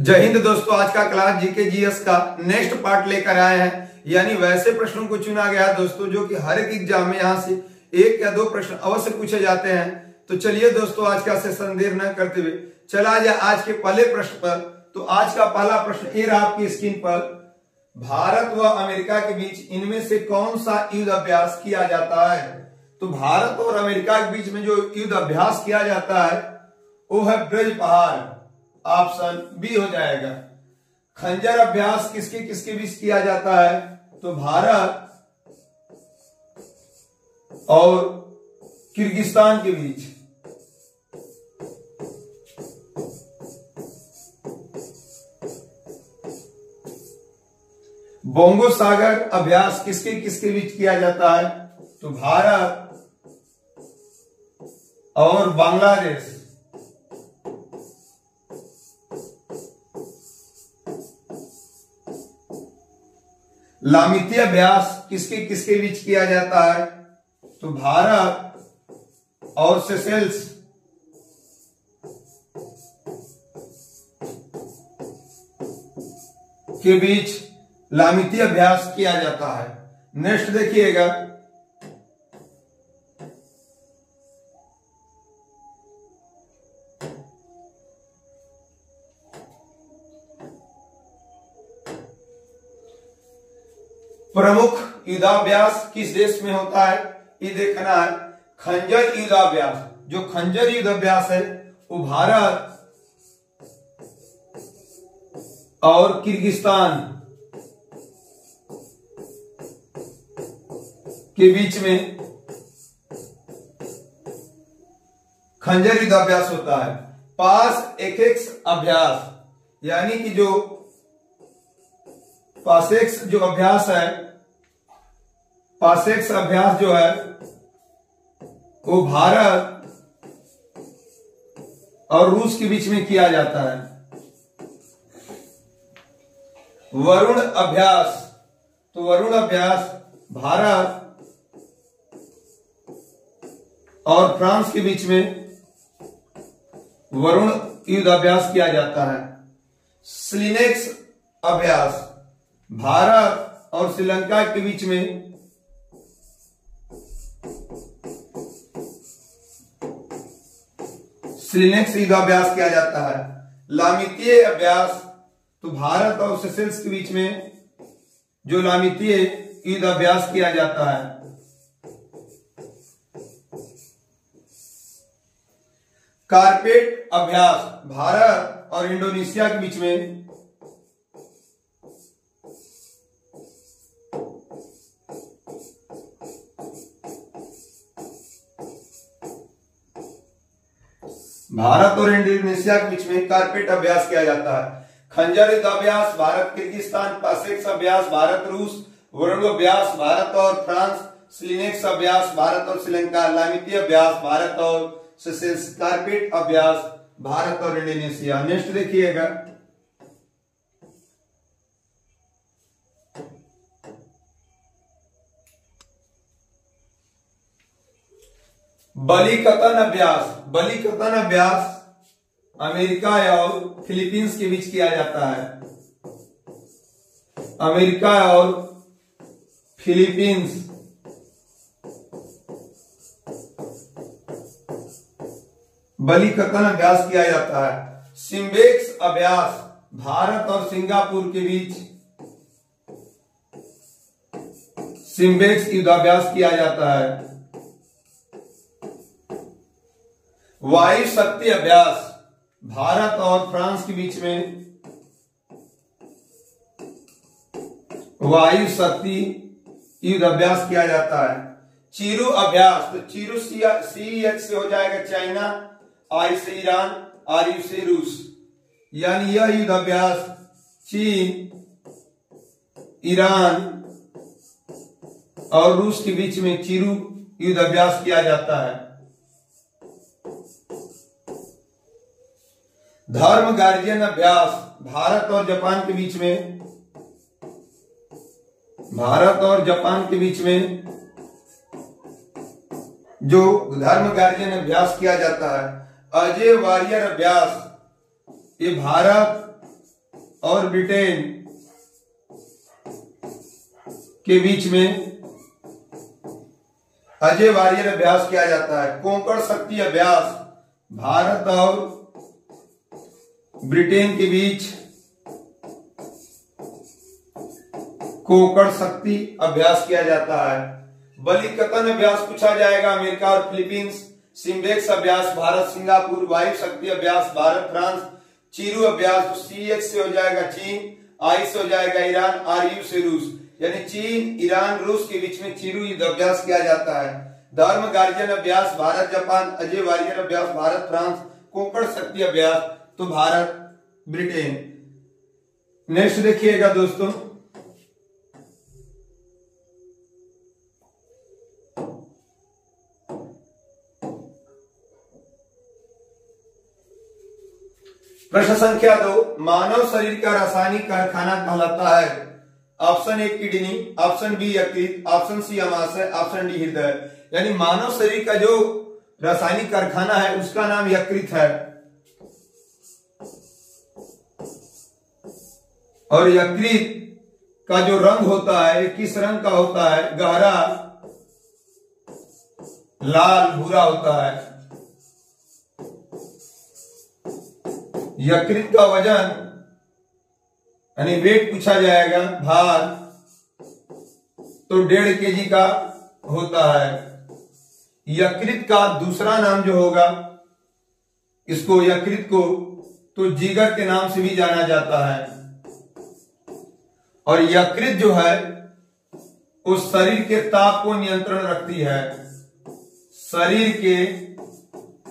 जय हिंद दोस्तों, आज का क्लास जीके जीएस का नेक्स्ट पार्ट लेकर आए हैं। यानी वैसे प्रश्नों को चुना गया दोस्तों, जो कि हर एक एग्ज़ाम में यहाँ से एक या दो प्रश्न अवश्य पूछे जाते हैं। तो चलिए दोस्तों, आज का सेशन देर न करते हुए चला जाए आज के पहले प्रश्न पर। तो आज का पहला प्रश्न ये रहा आपकी स्क्रीन पर। भारत व अमेरिका के बीच इनमें से कौन सा युद्ध अभ्यास किया जाता है? तो भारत और अमेरिका के बीच में जो युद्ध अभ्यास किया जाता है, वो है ब्रज पहाड़। ऑप्शन बी हो जाएगा। खंजर अभ्यास किसके किसके बीच किया जाता है? तो भारत और किर्गिस्तान के बीच। बोंगो सागर अभ्यास किसके किसके बीच किया जाता है? तो भारत और बांग्लादेश। लामिती अभ्यास किसके किसके बीच किया जाता है? तो भारत और सेसेल्स। के बीच लामितीय अभ्यास किया जाता है। नेक्स्ट देखिएगा। प्रमुख युद्धाभ्यास किस देश में होता है? ये देखना है खंजर युद्धाभ्यास जो खंजर युद्धाभ्यास है, वो भारत और किर्गिस्तान के बीच में खंजर युद्धाभ्यास होता है। पास एक अभ्यास। यानी कि जो पासेक्स जो अभ्यास है पासेक्स अभ्यास जो है, वो भारत और रूस के बीच में किया जाता है। वरुण अभ्यास तो वरुण अभ्यास भारत और फ्रांस के बीच में वरुण युद्ध अभ्यास किया जाता है। स्लिनेक्स अभ्यास। भारत और श्रीलंका के बीच में श्रीनेक्स युद्धाभ्यास किया जाता है। लामितीय अभ्यास तो भारत और सेसेल्स के बीच में जो लामितीय युद्ध अभ्यास किया जाता है। कारपेट अभ्यास, भारत और इंडोनेशिया के बीच में भारत और इंडोनेशिया के बीच में कारपेट अभ्यास किया जाता है। खंजर युद्ध अभ्यास भारत, किर्गिस्तान पासेक्स अभ्यास भारत, रूस वर्ल्ड अभ्यास भारत और फ्रांस, स्लिनेक्स अभ्यास भारत और श्रीलंका, लामिती अभ्यास भारत और कारपेट अभ्यास भारत और इंडोनेशिया। नेक्स्ट देखिएगा। बलि कतन अभ्यास, बलि कतन अभ्यास अमेरिका और फिलीपींस के बीच किया जाता है। अमेरिका और फिलीपींस। बलि कतन अभ्यास किया जाता है। सिम्बेक्स अभ्यास, भारत और सिंगापुर के बीच। सिम्बेक्स युद्धाभ्यास किया जाता है। वायु शक्ति अभ्यास, भारत और फ्रांस के बीच में वायु शक्ति युद्ध अभ्यास किया जाता है। चीरू अभ्यास तो चीरू सी सी एच से हो जाएगा चाइना, आई से ईरान आर यू से रूस। यानी यह युद्ध अभ्यास चीन, ईरान और रूस के बीच में चीरू युद्ध अभ्यास किया जाता है। धर्म गार्जियन अभ्यास, भारत और जापान के बीच में। भारत और जापान के बीच में जो धर्म गार्जियन अभ्यास किया जाता है, अजय वारियर अभ्यास, ये भारत और ब्रिटेन के बीच में अजय वारियर अभ्यास किया जाता है। कोंकण शक्ति अभ्यास, भारत और ब्रिटेन के बीच कोकड़ शक्ति अभ्यास किया जाता है। बलि कथन अभ्यास पूछा जाएगा, अमेरिका और फिलीपींस। सिम्बेक्स अभ्यास, भारत, सिंगापुर, वायु शक्ति अभ्यास, भारत, फ्रांस। चीरू अभ्यास सी एच से हो जाएगा चीन आई से हो जाएगा ईरान आर यू से रूस। यानी चीन, ईरान, रूस के बीच में चीरू युद्ध अभ्यास किया जाता है। धर्म, गार्जियन अभ्यास, भारत, जापान, अजय वारियर अभ्यास, भारत, फ्रांस। कोकड़ शक्ति अभ्यास तो भारत, ब्रिटेन। नेक्स्ट देखिएगा दोस्तों। प्रश्न संख्या दो। मानव शरीर का रासायनिक कारखाना कहलाता है। Option A, kidney, option B, यकृत, ऑप्शन सी, अमाशय, ऑप्शन डी, हृदय। यानी मानव शरीर का जो रासायनिक कारखाना है, उसका नाम यकृत है। और यकृत का जो रंग होता है, किस रंग का होता है? गहरा, लाल, भूरा होता है। यकृत का वज़न, यानी वेट पूछा जाएगा, भार तो डेढ़ के जी का होता है। यकृत का दूसरा नाम जो होगा, इसको यकृत को तो जीगर के नाम से भी जाना जाता है। और यकृत जो है, उस शरीर के ताप को नियंत्रण रखती है। शरीर के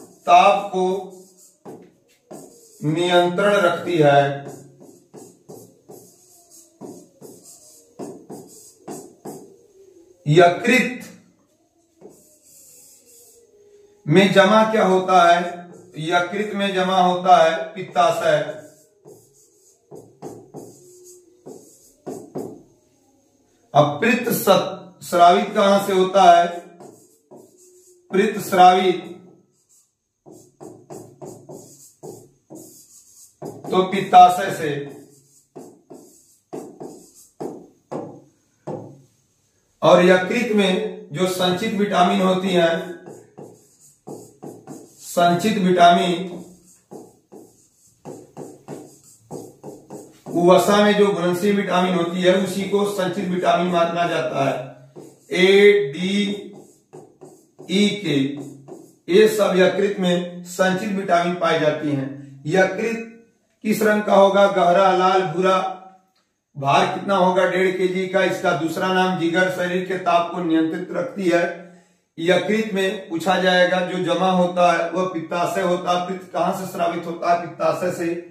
ताप को नियंत्रण रखती है। यकृत में जमा क्या होता है? यकृत में जमा होता है पित्ताशय। अब पित्त श्रावित कहाँ से होता है? पित्त श्रावित। तो पित्ताशय से। और यकृत में जो संचित विटामिन होती हैं, संचित विटामिन वसा में जो घुलनशील विटामिन होती है, उसी को संचित विटामिन माना जाता है। ए डी ई के, ये सब यकृत में संचित विटामिन पाई जाती हैं। यकृत किस रंग का होगा? गहरा, लाल, भूरा। भार कितना होगा? डेढ़ के जी का। इसका दूसरा नाम जिगर शरीर के ताप को नियंत्रित रखती है। यकृत में पूछा जाएगा, जो जमा होता है, वह पित्ताशय होता है। पित्त कहाँ से श्रावित होता है? पित्ताशय से।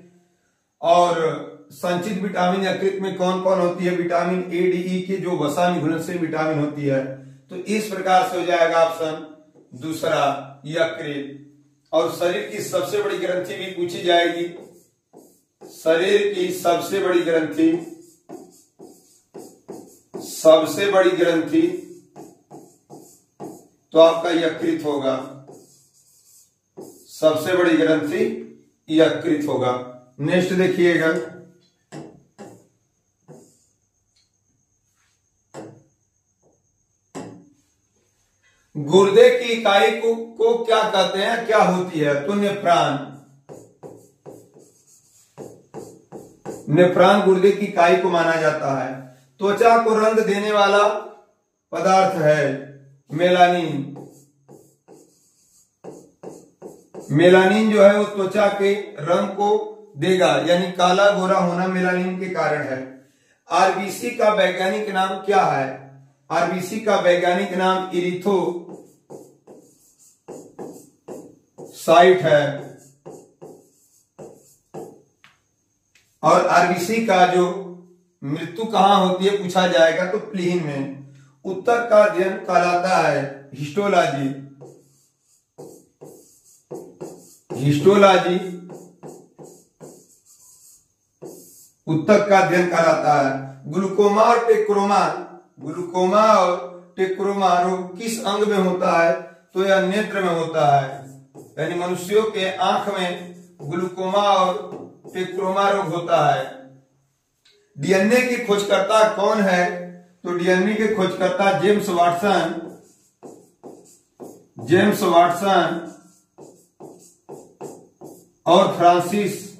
और संचित विटामिन यकृत में कौन कौन होती है? विटामिन ए डी ई के जो वसा से विटामिन होती है। तो इस प्रकार से हो जाएगा ऑप्शन दूसरा यकृत और शरीर की सबसे बड़ी ग्रंथि भी पूछी जाएगी। शरीर की सबसे बड़ी ग्रंथि, सबसे बड़ी ग्रंथि तो आपका यकृत होगा। सबसे बड़ी ग्रंथि यकृत होगा। नेक्स्ट देखिएगा। गुर्दे की इकाई को, को क्या कहते हैं? क्या होती है? तो नेफ्रान नेफ्रान गुर्दे की इकाई को माना जाता है। त्वचा को रंग देने वाला पदार्थ है मेलानिन। मेलानिन जो है वो त्वचा के रंग को देगा यानी काला गोरा होना मेलानिन के कारण है। आरबीसी का वैज्ञानिक नाम क्या है? आरबीसी का वैज्ञानिक नाम इरिथो साइट है। और आरबीसी का जो मृत्यु कहाँ होती है पूछा जाएगा तो प्लीन में। उत्तर का अध्ययन कहलाता है हिस्टोलॉजी। हिस्टोलॉजी। उत्तर का अध्ययन कहलाता है। ग्लूकोमा और टेक्रोमा। ग्लूकोमा और टेक्रोमा रोग किस अंग में होता है? तो यह नेत्र में होता है। यानी मनुष्यों के आँख में ग्लूकोमा और टेक्रोमा रोग होता है। डीएनए की खोजकर्ता कौन है? तो डीएनए के खोजकर्ता जेम्स वाटसन। जेम्स वाटसन और फ्रांसिस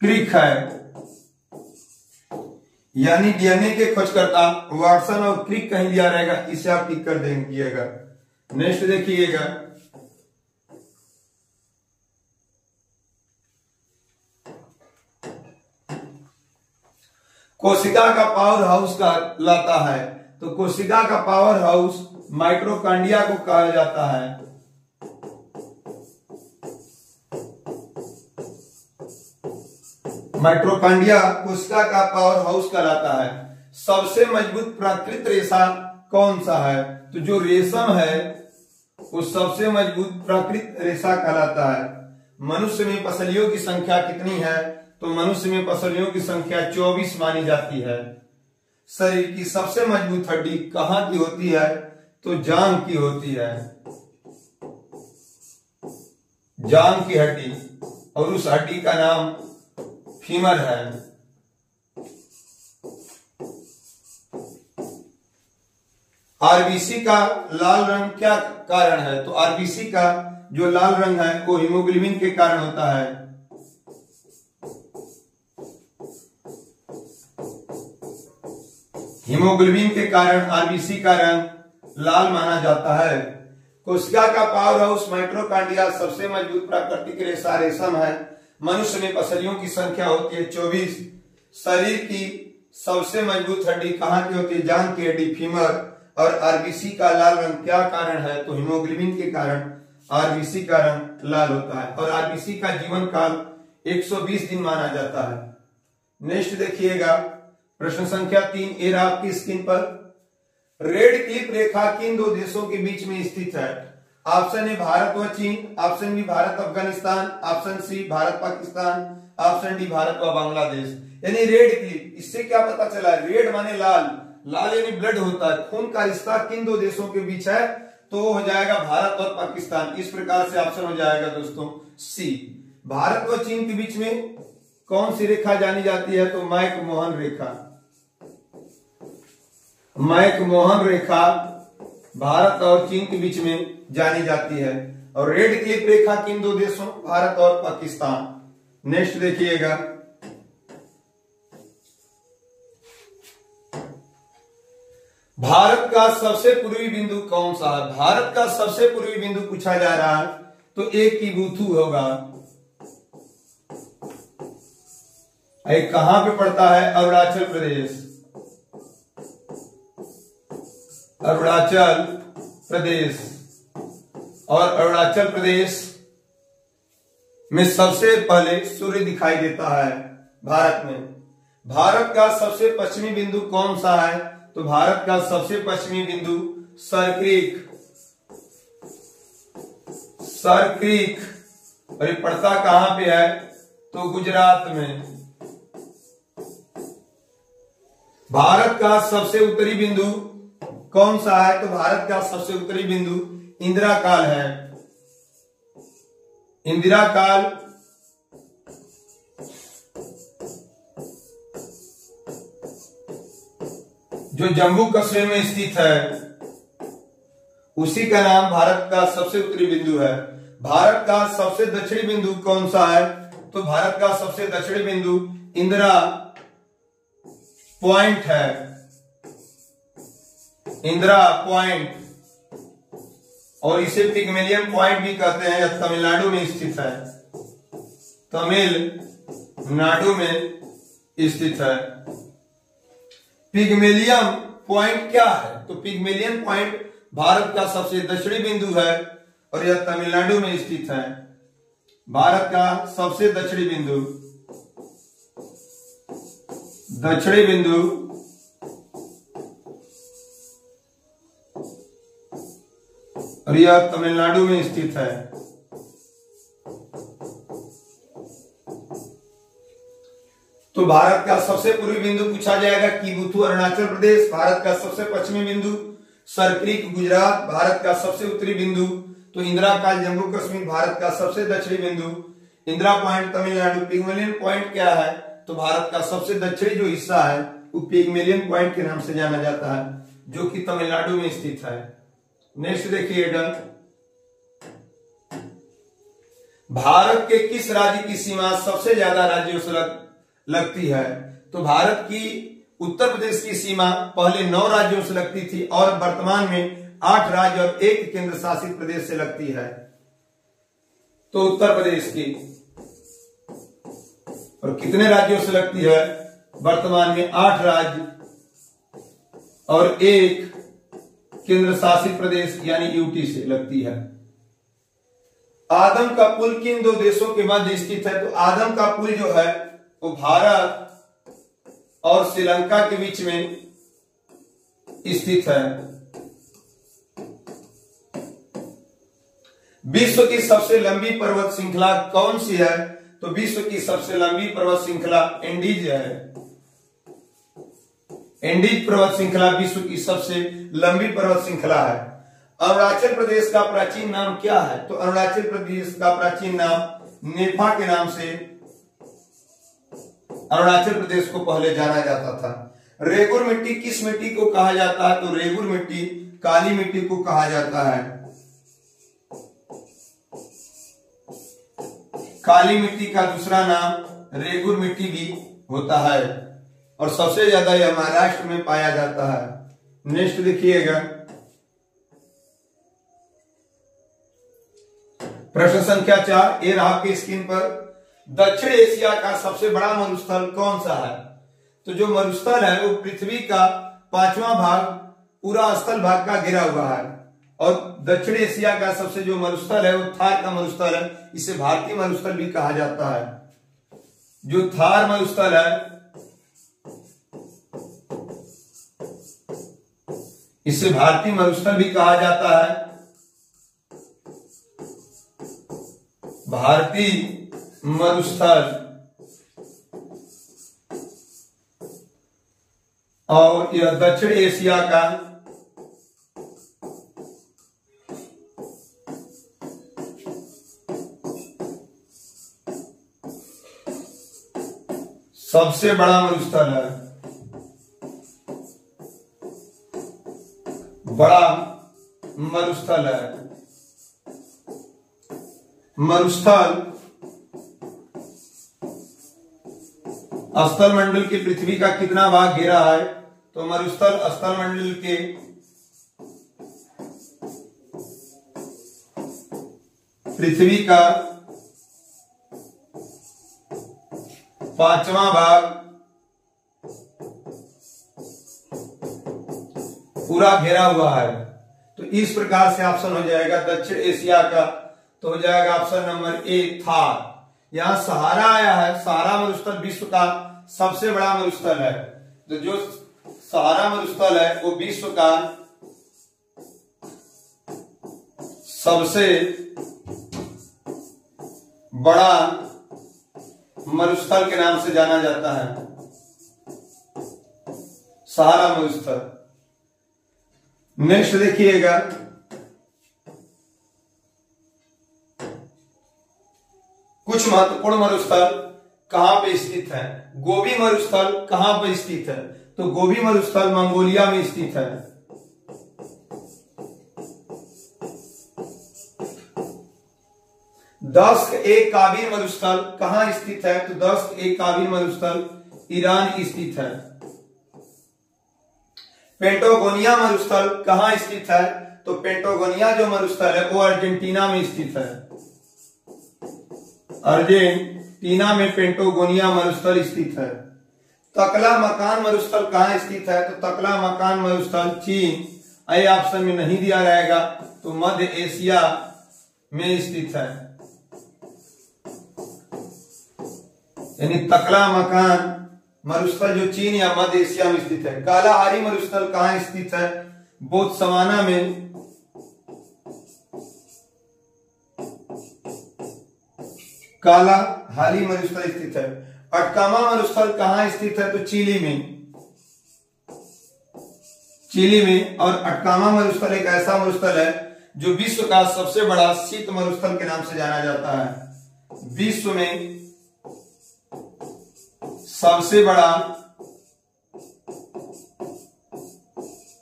क्रिक है। यानी डीएनए के खोजकर्ता वाटसन और क्रिक कहीं दिया रहेगा, इसे आप टिक कर देंगे नेक्स्ट देखिएगा। कोशिका का पावर हाउस का लाता है। तो कोशिका का पावर हाउस माइक्रोकांडिया को कहा जाता है। माइक्रोकांडिया कोशिका का पावर हाउस कहलाता है। सबसे मज़बूत प्राकृत रेशा कौन सा है? तो जो रेशम है, वो सबसे मज़बूत प्राकृत रेशा कहलाता है। मनुष्य में पसलियों की संख्या कितनी है? तो मनुष्य में पसलियों की संख्या 24 मानी जाती है। शरीर की सबसे मज़बूत हड्डी कहाँ की होती है? तो जांग की होती है। जांग की हड्डी, और उस हड्डी का नाम फीमर है। आरबीसी का लाल रंग क्या कारण है? तो आरबीसी का जो लाल रंग है, वो हीमोग्लोबिन के कारण होता है। हीमोग्लोबिन के कारण आरबीसी का रंग लाल माना जाता है। कोशिका का पावर हाउस माइट्रोकांडिया सबसे मज़बूत प्राकृतिक रेशा रेशम है। मनुष्य में पसलियों की संख्या होती है चौबीस। शरीर की सबसे मज़बूत हड्डी कहाँ की होती है? जान की हड्डी, फीमर। और आरबीसी का लाल रंग क्या कारण है? तो हिमोग्लोबिन के कारण आरबीसी का रंग लाल होता है। और आरबीसी का जीवन काल 120 दिन माना जाता है। नेक्स्ट देखिएगा, प्रश्न संख्या तीन, ए आपकी स्क्रीन पर। रेड क्लिप रेखा किन दो देशों के बीच में स्थित है? ऑप्शन ए भारत व चीन option B Bharat Afghanistan option C Bharat Pakistan option D Bharat व बांग्लादेश यानी रेड क्लिप इससे क्या पता चला? रेड माने लाल। लाल यानी ब्लड होता है। खून का रिश्ता किन दो देशों के बीच है? तो हो जाएगा भारत और पाकिस्तान। इस प्रकार से ऑप्शन हो जाएगा दोस्तों। सी भारत व चीन के बीच में कौन सी रेखा जानी जाती है? तो मैक मोहन रेखा। मैक मोहन रेखा भारत और चीन के बीच में जानी जाती है। और रेड क्लिप रेखा किन दो देशों, भारत और पाकिस्तान? नेक्स्ट देखिएगा। भारत का सबसे पूर्वी बिंदु कौन सा? है भारत का सबसे पूर्वी बिंदु पूछा जा रहा है तो एक की बूथू होगा। कहाँ पे पड़ता है? अरुणाचल प्रदेश। अरुणाचल प्रदेश। और अरुणाचल प्रदेश में सबसे पहले सूर्य दिखाई देता है भारत में। भारत का सबसे पश्चिमी बिंदु कौन सा है? तो भारत का सबसे पश्चिमी बिंदु सरक्रीक। सरक्रीक। और पड़ता कहाँ पे है? तो गुजरात में। भारत का सबसे उत्तरी बिंदु कौन सा है? तो भारत का सबसे उत्तरी बिंदु इंदिरा काल है। इंदिरा काल जो जम्मू कश्मीर में स्थित है, उसी का नाम भारत का सबसे उत्तरी बिंदु है। भारत का सबसे दक्षिणी बिंदु कौन सा है? तो भारत का सबसे दक्षिणी बिंदु इंदिरा पॉइंट है। इंदिरा पॉइंट। और इसे पिगमेलियन पॉइंट भी कहते हैं तमिलनाडु में स्थित है। तमिलनाडु में स्थित है। पिगमेलियम पॉइंट क्या है? तो पिगमेलियन पॉइंट भारत का सबसे दक्षिणी बिंदु है और यह तमिलनाडु में स्थित है। भारत का सबसे दक्षिणी बिंदु। दक्षिणी बिंदु और यह तमिलनाडु में स्थित है। तो भारत का सबसे पूर्वी बिंदु पूछा जाएगा कीबुथु, अरुणाचल प्रदेश, भारत का सबसे पश्चिमी बिंदु सरक्रिक गुजरात, भारत का सबसे उत्तरी बिंदु तो इंदिरा काल, जम्मू कश्मीर, भारत का सबसे दक्षिणी बिंदु। Indira point, Tamil Nadu Pygmalion point क्या है? तो भारत का सबसे दक्षिणी जो हिस्सा है, वो पिगमेलियन पॉइंट के नाम से जाना जाता है, जो कि तमिलनाडु में स्थित है। नेक्स्ट देखिएगा भारत के किस राज्य की सीमा सबसे ज़्यादा राज्यों से लग, लगती है? तो भारत की उत्तर प्रदेश की सीमा पहले नौ राज्यों से लगती थी और वर्तमान में आठ राज्य और एक केंद्र शासित प्रदेश से लगती है। तो उत्तर प्रदेश की। और कितने राज्यों से लगती है? वर्तमान में आठ राज्य और एक केंद्र शासित प्रदेश यानी यूटी से लगती है। आदम का पुल किन दो देशों के मध्य स्थित है? तो आदम का पुल जो है, वो भारत और श्रीलंका के बीच में स्थित है। विश्व की सबसे लंबी पर्वत श्रृंखला कौन सी है? तो विश्व की सबसे लंबी पर्वत श्रृंखला एंडीज है। एंडीज पर्वत श्रृंखला विश्व की सबसे लंबी पर्वत श्रृंखला है। अरुणाचल प्रदेश का प्राचीन नाम क्या है? तो अरुणाचल प्रदेश का प्राचीन नाम नेफा के नाम से अरुणाचल प्रदेश को पहले जाना जाता था। रेगुर मिट्टी किस मिट्टी को कहा जाता है? तो रेगुर मिट्टी काली मिट्टी को कहा जाता है। काली मिट्टी का दूसरा नाम रेगुर मिट्टी भी होता है। और सबसे ज़्यादा यह महाराष्ट्र में पाया जाता है। नेक्स्ट देखिएगा। प्रश्न संख्या चार ये आपके स्क्रीन पर। दक्षिण एशिया का सबसे बड़ा मरुस्थल कौन सा है? तो जो मरुस्थल है, वो पृथ्वी का पांचवा भाग, पूरा स्थल भाग का घिरा हुआ है। और दक्षिण एशिया का सबसे जो मरुस्थल है, वो थार का मरुस्थल है। इसे भारतीय मरुस्थल भी कहा जाता है। जो थार मरुस्थल है इसे भारतीय मरुस्थल भी कहा जाता है। भारतीय मरुस्थल और यह दक्षिण एशिया का सबसे बड़ा मरुस्थल है। बड़ा मरुस्थल है। मरुस्थल। स्थल मंडल की पृथ्वी का कितना भाग घेरा है तो मरुस्थल स्थल मंडल के पृथ्वी का पांचवा भाग पूरा घेरा हुआ है। तो इस प्रकार से ऑप्शन हो जाएगा दक्षिण एशिया का। तो हो जाएगा ऑप्शन नंबर ए, थार। यहाँ सहारा आया है। सहारा मरुस्थल विश्व का सबसे बड़ा मरुस्थल है। तो जो सहारा मरुस्थल है, वो विश्व का सबसे बड़ा मरुस्थल के नाम से जाना जाता है। सहारा मरुस्थल। नेक्स्ट देखिएगा। कुछ महत्वपूर्ण मरुस्थल कहाँ पे स्थित है? गोभी मरुस्थल कहाँ पर स्थित है? तो गोभी मरुस्थल मंगोलिया में स्थित है। दस एक काबिर मरुस्थल कहाँ स्थित है? तो दस एक काबिर मरुस्थल ईरान स्थित है। पेंटोगोनिया मरुस्थल कहाँ स्थित है? तो पेंटोगोनिया जो मरुस्थल है, वो अर्जेंटीना में स्थित है। अर्जेंट टीना में पेंटोगोनिया मरुस्थल स्थित है। तकला मकान मरुस्थल कहाँ स्थित है? तो तकला मकान मरुस्थल चीन। ए ऑप्शन में नहीं दिया जाएगा तो मध्य एशिया में स्थित है। यानी तकला मकान मरुस्थल जो चीन या मध्य एशिया में स्थित है। कालाहारी मरुस्थल कहाँ स्थित है? बोत्सवाना में। काला हाली मरुस्थल स्थित है। अटकामा मरुस्थल कहाँ स्थित है? तो चिली में। चिली में और अटकामा मरुस्थल एक ऐसा मरुस्थल है जो विश्व का सबसे बड़ा शीत मरुस्थल के नाम से जाना जाता है। विश्व में सबसे बड़ा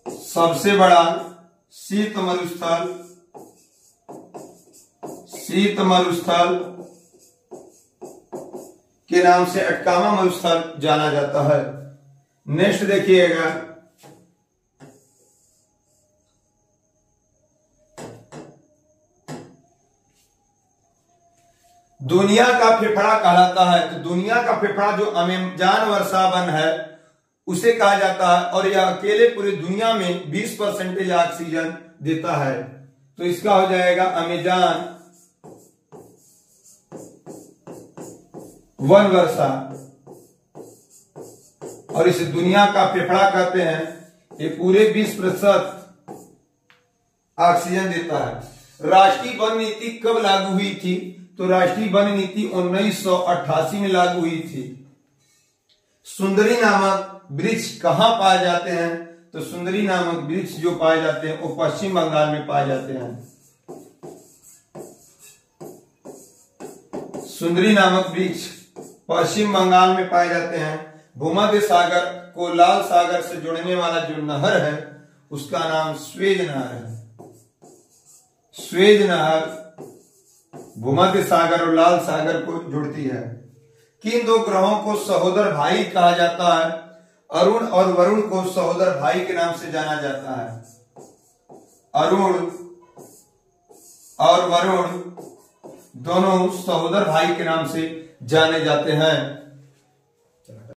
सबसे बड़ा शीत मरुस्थल शीत मरुस्थल के नाम से अटकामा मरुस्थल जाना जाता है। नेक्स्ट देखिएगा। दुनिया का फेफड़ा कहलाता है। तो दुनिया का फेफड़ा जो अमेजान वर्षा वन है, उसे कहा जाता है और यह अकेले पूरी दुनिया में 20 परसेंटेज ऑक्सीजन देता है। तो इसका हो जाएगा अमेजान। वन वर्षा। और इसे दुनिया का फेफड़ा कहते हैं। ये पूरे 20 प्रतिशत ऑक्सीजन देता है। राष्ट्रीय वन नीति कब लागू हुई थी? तो राष्ट्रीय वन नीति 1988 में लागू हुई थी। सुंदरी नामक वृक्ष कहाँ पाए जाते हैं? तो सुंदरी नामक वृक्ष जो पाए जाते हैं, वो पश्चिम बंगाल में पाए जाते हैं। सुंदरी नामक वृक्ष पश्चिम बंगाल में पाए जाते हैं। भूमध्य सागर को लाल सागर से जोड़ने वाला जो नहर है, उसका नाम स्वेज नहर है। स्वेज नहर भूमध्य सागर और लाल सागर को जुड़ती है। किन दो ग्रहों को सहोदर भाई कहा जाता है? अरुण और वरुण को सहोदर भाई के नाम से जाना जाता है। अरुण और वरुण दोनों सहोदर भाई के नाम से जाने जाते हैं।